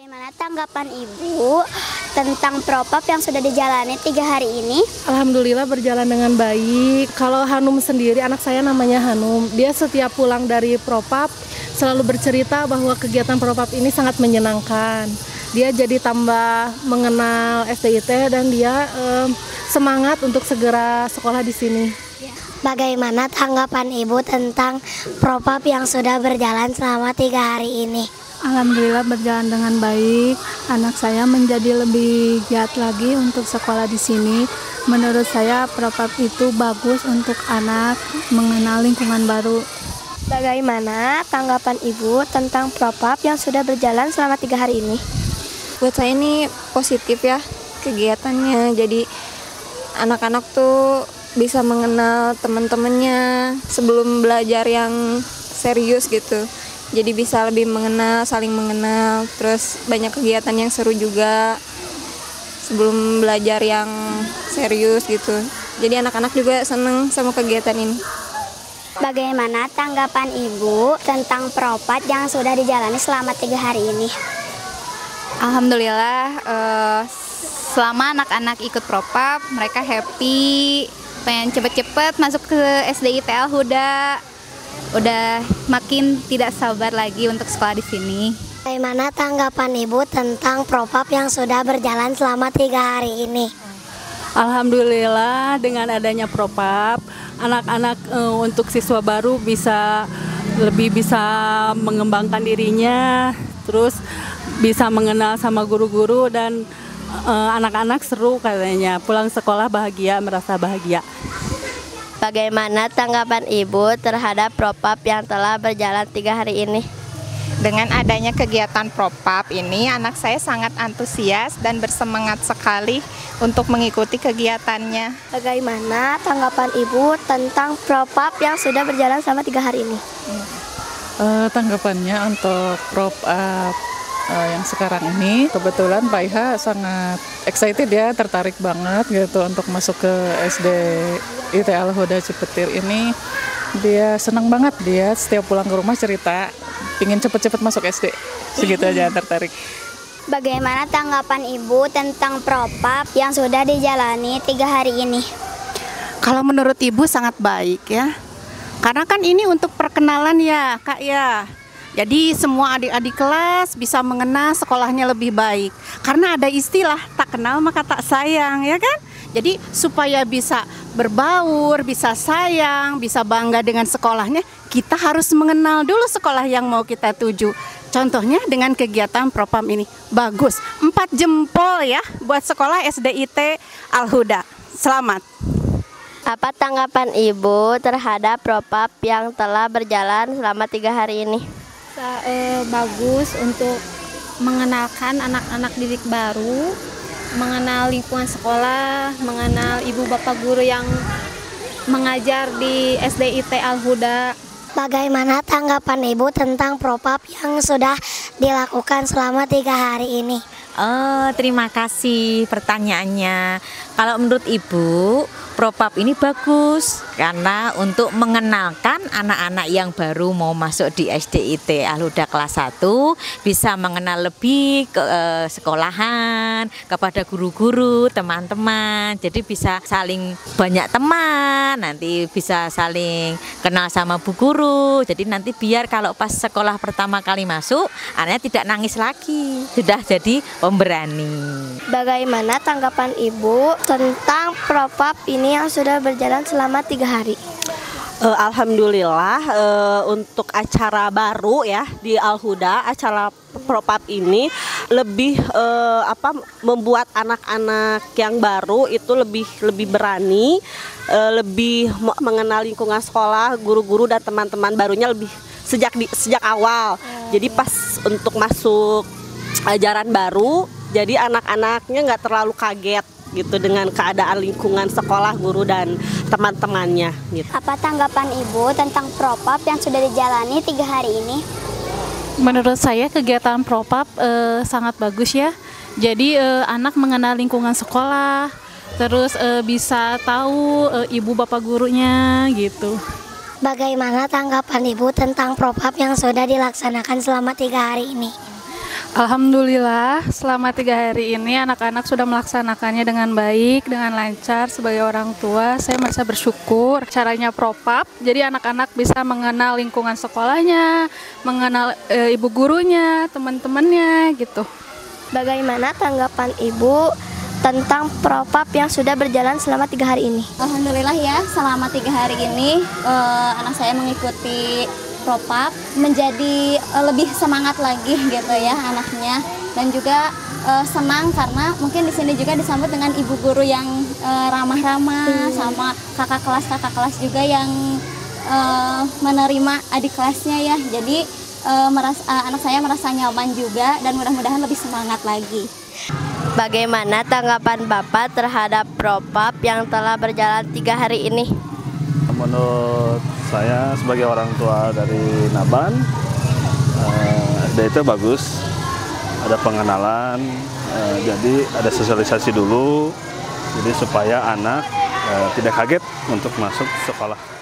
Bagaimana tanggapan Ibu tentang propap yang sudah dijalani tiga hari ini? Alhamdulillah berjalan dengan baik. Kalau Hanum sendiri, anak saya namanya Hanum. Dia setiap pulang dari propap selalu bercerita bahwa kegiatan propap ini sangat menyenangkan. Dia jadi tambah mengenal SDIT dan dia eh, semangat untuk segera sekolah di sini. Bagaimana tanggapan Ibu tentang propap yang sudah berjalan selama tiga hari ini? Alhamdulillah berjalan dengan baik. Anak saya menjadi lebih giat lagi untuk sekolah di sini. Menurut saya propap itu bagus untuk anak mengenal lingkungan baru. Bagaimana tanggapan Ibu tentang propap yang sudah berjalan selama tiga hari ini? Buat saya ini positif ya kegiatannya. Jadi anak-anak tuh bisa mengenal teman-temannya sebelum belajar yang serius gitu jadi bisa lebih mengenal saling mengenal. Terus banyak kegiatan yang seru juga. Sebelum belajar yang serius gitu. Jadi anak-anak juga seneng sama kegiatan ini. Bagaimana tanggapan Ibu tentang propat yang sudah dijalani selama tiga hari ini? Alhamdulillah eh, selama anak-anak ikut propap mereka happy pengen cepet-cepet masuk ke SDIT Al Huda udah makin tidak sabar lagi untuk sekolah di sini. Bagaimana tanggapan Ibu tentang propap yang sudah berjalan selama tiga hari ini? Alhamdulillah dengan adanya propap, anak-anak eh, untuk siswa baru bisa lebih bisa mengembangkan dirinya, terus bisa mengenal sama guru-guru dan eh, anak-anak seru katanya. Pulang sekolah bahagia, merasa bahagia. Bagaimana tanggapan Ibu terhadap propap yang telah berjalan tiga hari ini? Dengan adanya kegiatan propap ini, anak saya sangat antusias dan bersemangat sekali untuk mengikuti kegiatannya. Bagaimana tanggapan Ibu tentang propap yang sudah berjalan selama tiga hari ini? Eh, tanggapannya untuk prop up eh, yang sekarang ini kebetulan Pak Iha sangat excited ya tertarik banget gitu untuk masuk ke SD IT Al Huda Cipetir ini dia senang banget dia setiap pulang ke rumah cerita ingin cepet-cepet masuk SD segitu aja tertarik Bagaimana tanggapan Ibu tentang propap yang sudah dijalani tiga hari ini? Kalau menurut ibu sangat baik ya. Karena kan ini untuk perkenalan ya, Kak ya. Jadi semua adik-adik kelas bisa mengenal sekolahnya lebih baik. Karena ada istilah tak kenal maka tak sayang, ya kan? Jadi supaya bisa berbaur, bisa sayang, bisa bangga dengan sekolahnya, kita harus mengenal dulu sekolah yang mau kita tuju. Contohnya dengan kegiatan propam ini bagus, empat jempol ya buat sekolah SDIT Al Huda. Selamat. Apa tanggapan Ibu terhadap propap yang telah berjalan selama tiga hari ini? Sa- eh, bagus untuk mengenalkan anak-anak didik baru, mengenal lingkungan sekolah, mengenal ibu bapak guru yang mengajar di SDIT Al Huda. Bagaimana tanggapan Ibu tentang propap yang sudah dilakukan selama tiga hari ini? Oh, terima kasih pertanyaannya. Kalau menurut Ibu, propap ini bagus karena untuk mengenalkan anak-anak yang baru mau masuk di SDIT Alhuda kelas 1 bisa mengenal lebih ke eh, sekolahan, kepada guru-guru, teman-teman. Jadi bisa saling banyak teman, nanti bisa saling kenal sama bu guru. Jadi nanti biar kalau pas sekolah pertama kali masuk, anaknya tidak nangis lagi. Sudah jadi pemberani. Bagaimana tanggapan Ibu tentang propap ini yang sudah berjalan selama tiga hari? Eh, Alhamdulillah eh, untuk acara baru ya di Al Huda acara propap ini lebih eh, apa membuat anak-anak yang baru itu lebih lebih berani eh, lebih me- mengenal lingkungan sekolah guru-guru dan teman-teman barunya lebih sejak di, sejak awal jadi pas untuk masuk ajaran baru jadi anak-anaknya nggak terlalu kaget gitu dengan keadaan lingkungan sekolah guru dan teman-temannya gitu. Apa tanggapan Ibu tentang propap yang sudah dijalani tiga hari ini? Menurut saya kegiatan propap eh, sangat bagus ya. Jadi eh, anak mengenal lingkungan sekolah, terus eh, bisa tahu eh, ibu bapak gurunya gitu. Bagaimana tanggapan Ibu tentang propap yang sudah dilaksanakan selama tiga hari ini? Alhamdulillah, selama tiga hari ini anak-anak sudah melaksanakannya dengan baik, dengan lancar. Sebagai orang tua, saya merasa bersyukur. Caranya propap, jadi anak-anak bisa mengenal lingkungan sekolahnya, mengenal e, ibu gurunya, teman-temannya, gitu. Bagaimana tanggapan Ibu tentang propap yang sudah berjalan selama tiga hari ini? Alhamdulillah ya, selama tiga hari ini uh, anak saya mengikuti propap menjadi uh, lebih semangat lagi gitu ya anaknya dan juga uh, senang karena mungkin di sini juga disambut dengan ibu guru yang uh, ramah-ramah sama kakak kelas kakak kelas juga yang uh, menerima adik kelasnya ya jadi uh, merasa, uh, anak saya merasa nyaman juga dan mudah-mudahan lebih semangat lagi. Bagaimana tanggapan Bapak terhadap propap yang telah berjalan tiga hari ini? Menurut saya sebagai orang tua dari Naban, eh, itu bagus, ada pengenalan, eh, jadi ada sosialisasi dulu, jadi supaya anak eh, tidak kaget untuk masuk sekolah.